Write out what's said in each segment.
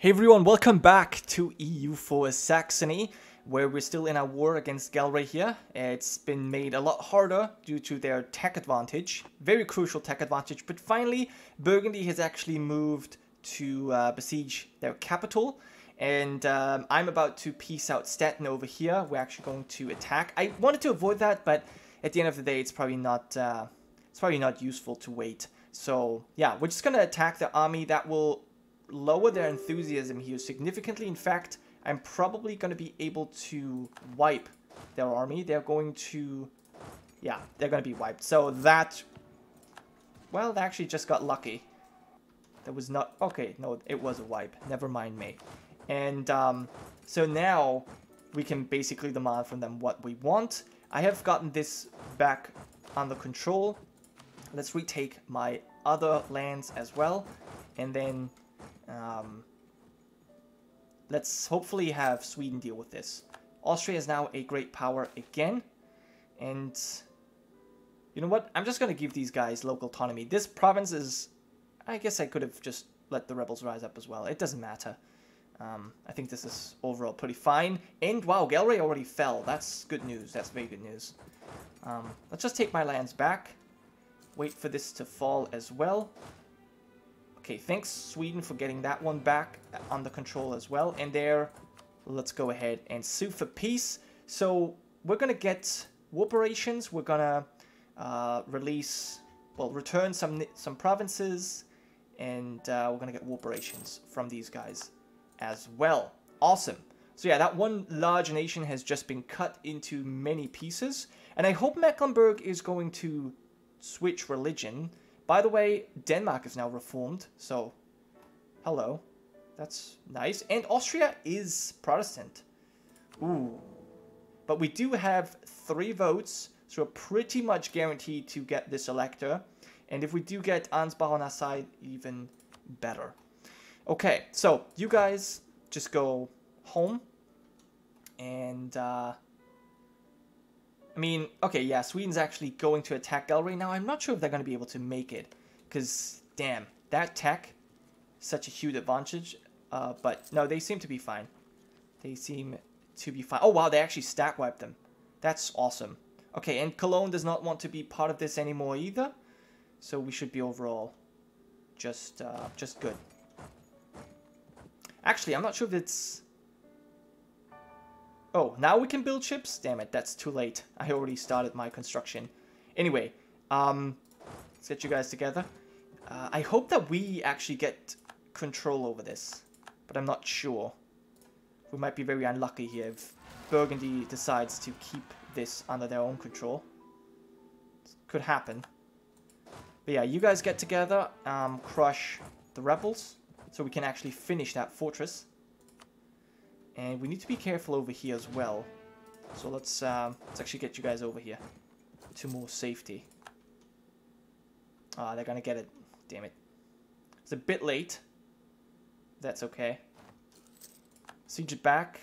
Hey everyone, welcome back to EU4 Saxony, where we're still in our war against Galway here. It's been made a lot harder due to their tech advantage, very crucial tech advantage, but finally Burgundy has actually moved to uh, besiege their capital, and um, I'm about to peace out Stettin over here. We're actually going to attack. I wanted to avoid that, but at the end of the day, it's probably not, uh, it's probably not useful to wait. So yeah, we're just gonna attack the army that will lower their enthusiasm here significantly. In fact, I'm probably going to be able to wipe their army. They're going to... Yeah, they're going to be wiped. So that... Well, they actually just got lucky. That was not... Okay, no, it was a wipe. Never mind me. And um, so now we can basically demand from them what we want. I have gotten this back under control. Let's retake my other lands as well. And then um, let's hopefully have Sweden deal with this. Austria is now a great power again. And you know what? I'm just going to give these guys local autonomy. This province is... I guess I could have just let the rebels rise up as well. It doesn't matter. Um, I think this is overall pretty fine. And wow, Galway already fell. That's good news. That's very good news. Um, let's just take my lands back. Wait for this to fall as well. Okay, thanks Sweden for getting that one back under control as well. And there, let's go ahead and sue for peace. So we're gonna get reparations. We're gonna uh, release, well, return some some provinces, and uh, we're gonna get reparations from these guys as well. Awesome. So yeah, that one large nation has just been cut into many pieces, and I hope Mecklenburg is going to switch religion by the way, Denmark is now reformed, so hello. That's nice. And Austria is Protestant. Ooh. But we do have three votes, so we're pretty much guaranteed to get this elector. And if we do get Ansbach on our side, even better. Okay, so you guys just go home. And, uh, I mean, okay, yeah, Sweden's actually going to attack Galway. Now, I'm not sure if they're going to be able to make it. Because, damn, that tech, such a huge advantage. Uh, but, no, they seem to be fine. They seem to be fine. Oh, wow, they actually stack wiped them. That's awesome. Okay, and Cologne does not want to be part of this anymore either. So we should be overall just, uh, just good. Actually, I'm not sure if it's Oh, now we can build ships? Damn it, that's too late. I already started my construction. Anyway, um, let's get you guys together. Uh, I hope that we actually get control over this, but I'm not sure. We might be very unlucky here if Burgundy decides to keep this under their own control. Could happen. But yeah, you guys get together, um, crush the rebels, so we can actually finish that fortress. And we need to be careful over here as well. So let's, um, let's actually get you guys over here to more safety. Ah, they're gonna get it. Damn it. It's a bit late. That's okay. Siege it back.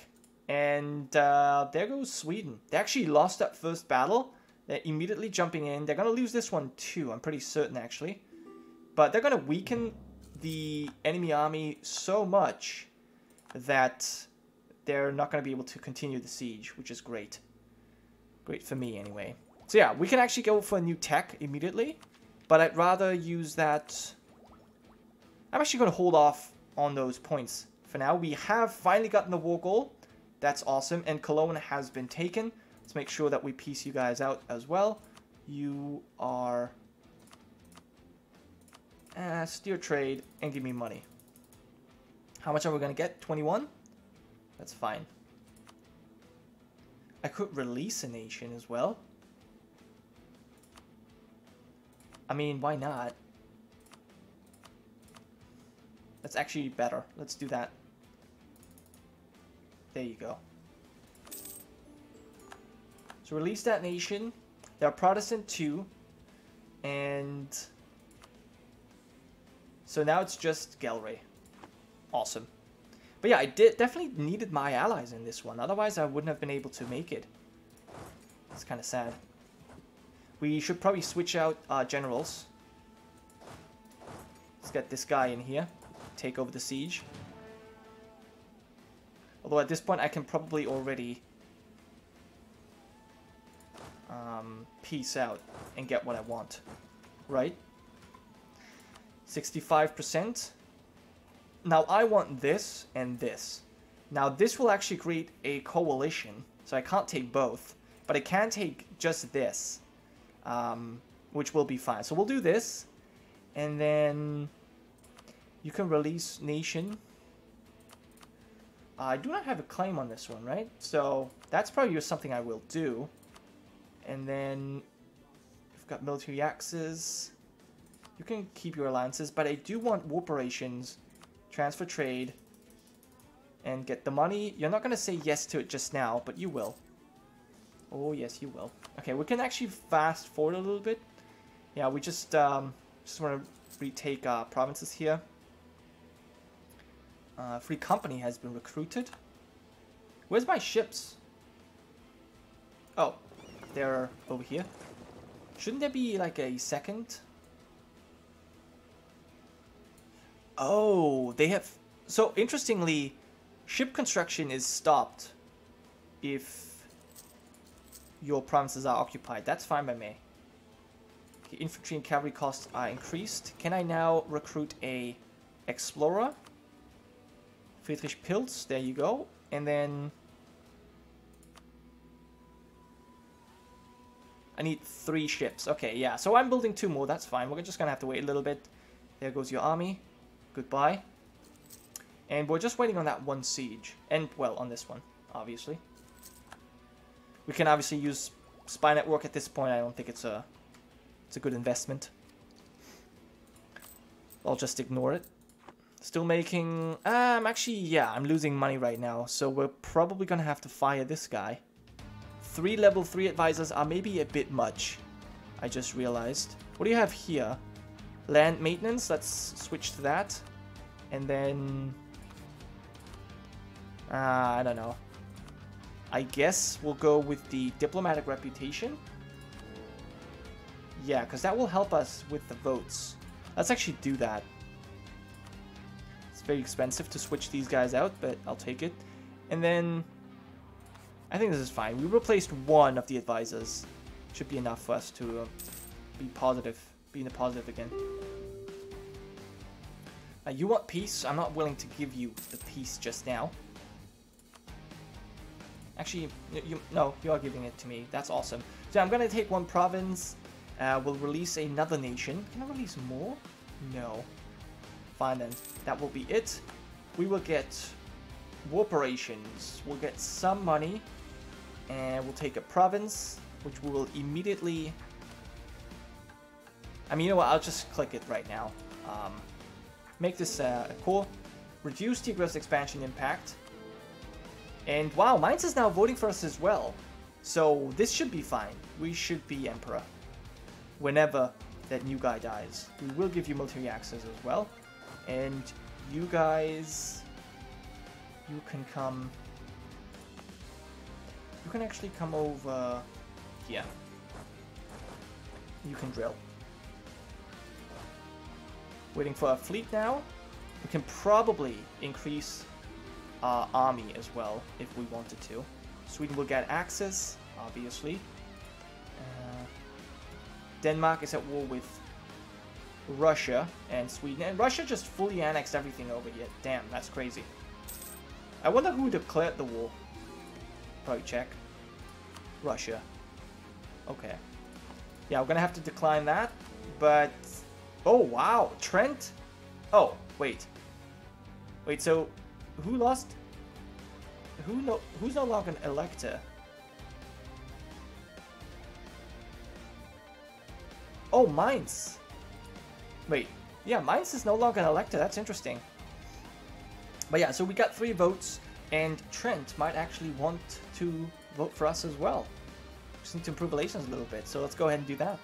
And uh, there goes Sweden. They actually lost that first battle. They're immediately jumping in. They're going to lose this one too. I'm pretty certain, actually. But they're going to weaken the enemy army so much that they're not going to be able to continue the siege, which is great. Great for me, anyway. So yeah, we can actually go for a new tech immediately, but I'd rather use that... I'm actually going to hold off on those points for now. We have finally gotten the war goal. That's awesome, and Cologne has been taken. Let's make sure that we peace you guys out as well. You are... Uh, steer trade and give me money. How much are we going to get? 21? That's fine. I could release a nation as well. I mean, why not? That's actually better. Let's do that. There you go. So release that nation. They're Protestant too. And... So now it's just Galway. Awesome. But yeah, I did definitely needed my allies in this one. Otherwise, I wouldn't have been able to make it. It's kind of sad. We should probably switch out our generals. Let's get this guy in here. Take over the siege. Although at this point I can probably already um, peace out and get what I want. Right? 65%. Now I want this and this. Now this will actually create a coalition, so I can't take both, but I can take just this, um, which will be fine. So we'll do this, and then you can release nation. I do not have a claim on this one, right? So that's probably something I will do. And then we've got military access. You can keep your alliances, but I do want reparations, transfer trade, and get the money. You're not going to say yes to it just now, but you will. Oh, yes, you will. Okay, we can actually fast forward a little bit. Yeah, we just um, just want to retake uh, provinces here. Uh, free company has been recruited. Where's my ships? Oh, they're over here. Shouldn't there be like a second? Oh, they have... So, interestingly, ship construction is stopped if your provinces are occupied. That's fine by me. Okay, infantry and cavalry costs are increased. Can I now recruit a explorer? Friedrich Pilz, there you go. And then... I need three ships. Okay, yeah. So I'm building two more. That's fine. We're just going to have to wait a little bit. There goes your army. Goodbye. And we're just waiting on that one siege. And, well, on this one, obviously. We can obviously use spy network at this point. I don't think it's a, it's a good investment. I'll just ignore it. Still making... Um, actually, yeah, I'm losing money right now. So we're probably going to have to fire this guy. Three level 3 advisors are maybe a bit much. I just realized. What do you have here? Land maintenance, let's switch to that. And then... Uh, I don't know. I guess we'll go with the diplomatic reputation. Yeah, because that will help us with the votes. Let's actually do that. It's very expensive to switch these guys out, but I'll take it. And then... I think this is fine. We replaced one of the advisors. Should be enough for us to uh, be positive be in the positive again. Uh, you want peace? I'm not willing to give you the peace just now. Actually, you, no, you are giving it to me. That's awesome. So I'm gonna take one province. Uh, we'll release another nation. Can I release more? No. Fine then. That will be it. We will get war reparations. We'll get some money. And we'll take a province, which we will immediately I mean, you know what? I'll just click it right now. Um, make this uh, cool. Reduce aggressive expansion impact. And wow, Mainz is now voting for us as well. So this should be fine. We should be Emperor. Whenever that new guy dies. We will give you military access as well. And you guys... You can come... You can actually come over here. You can drill. Waiting for a fleet now. We can probably increase our army as well if we wanted to. Sweden will get access, obviously. Uh, Denmark is at war with Russia and Sweden. And Russia just fully annexed everything over here. Damn, that's crazy. I wonder who declared the war. Probably check. Russia. Okay. Yeah, we're gonna have to decline that, but Oh, wow. Trent? Oh, wait. Wait, so who lost? Who no? Who's no longer an elector? Oh, Mainz. Wait, yeah, Mainz is no longer an elector. That's interesting. But yeah, so we got three votes, and Trent might actually want to vote for us as well. Just need to improve relations a little bit, so let's go ahead and do that.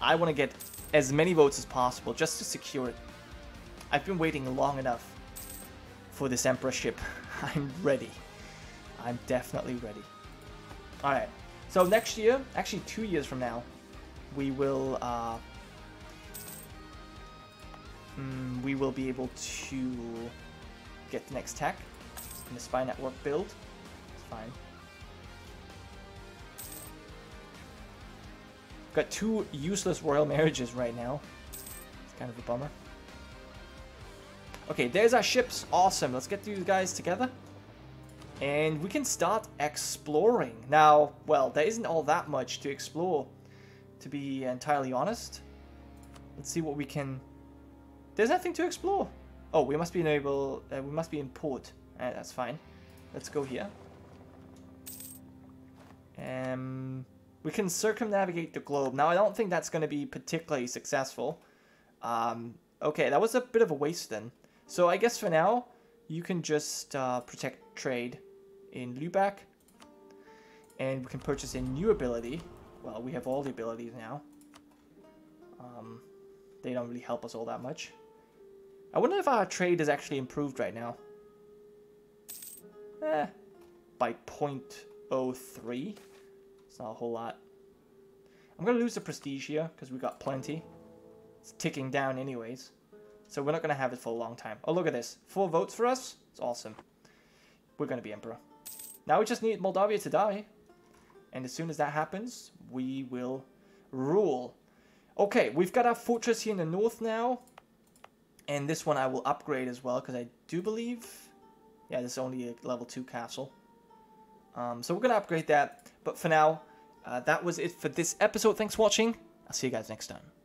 I want to get as many votes as possible just to secure it. I've been waiting long enough for this emperorship. I'm ready. I'm definitely ready. Alright, so next year, actually two years from now, we will uh, mm, we will be able to get the next tech. in the Spy Network build. It's fine. Got two useless royal marriages right now. It's kind of a bummer. Okay, there's our ships. Awesome. Let's get these guys together. And we can start exploring. Now, well, there isn't all that much to explore, to be entirely honest. Let's see what we can... There's nothing to explore. Oh, we must be able... Uh, we must be in port. Uh, that's fine. Let's go here. Um... We can circumnavigate the globe. Now, I don't think that's going to be particularly successful. Um, okay, that was a bit of a waste then. So I guess for now, you can just uh, protect trade in Lübeck. And we can purchase a new ability. Well, we have all the abilities now. Um, they don't really help us all that much. I wonder if our trade is actually improved right now. Eh, by 0.03. It's not a whole lot. I'm going to lose the prestige here because we got plenty. It's ticking down anyways. So we're not going to have it for a long time. Oh, look at this. Four votes for us. It's awesome. We're going to be emperor. Now we just need Moldavia to die. And as soon as that happens, we will rule. Okay, we've got our fortress here in the north now. And this one I will upgrade as well because I do believe... Yeah, this is only a level 2 castle. Um, so we're going to upgrade that. But for now, uh, that was it for this episode. Thanks for watching. I'll see you guys next time.